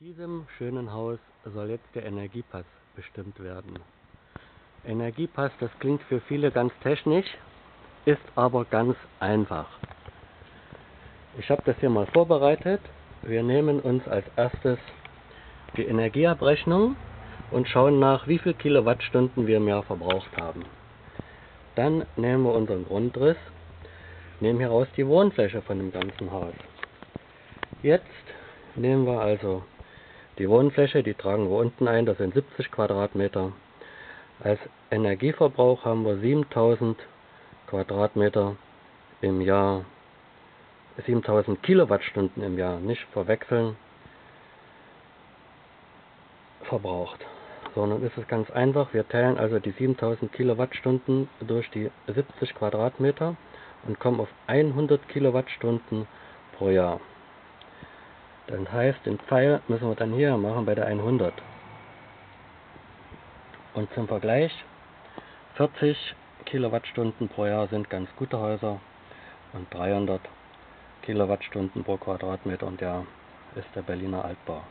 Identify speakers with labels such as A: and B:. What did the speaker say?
A: diesem schönen Haus soll jetzt der Energiepass bestimmt werden. Energiepass, das klingt für viele ganz technisch, ist aber ganz einfach. Ich habe das hier mal vorbereitet. Wir nehmen uns als erstes die Energieabrechnung und schauen nach, wie viel Kilowattstunden wir im Jahr verbraucht haben. Dann nehmen wir unseren Grundriss, nehmen heraus die Wohnfläche von dem ganzen Haus. Jetzt nehmen wir also die Wohnfläche, die tragen wir unten ein, das sind 70 Quadratmeter. Als Energieverbrauch haben wir 7000 Quadratmeter im Jahr, 7000 Kilowattstunden im Jahr, nicht verwechseln, verbraucht. Sondern ist es ganz einfach, wir teilen also die 7000 Kilowattstunden durch die 70 Quadratmeter und kommen auf 100 Kilowattstunden pro Jahr. Dann heißt, den Pfeil müssen wir dann hier machen bei der 100. Und zum Vergleich, 40 Kilowattstunden pro Jahr sind ganz gute Häuser und 300 Kilowattstunden pro Quadratmeter und Jahr ist der Berliner Altbau.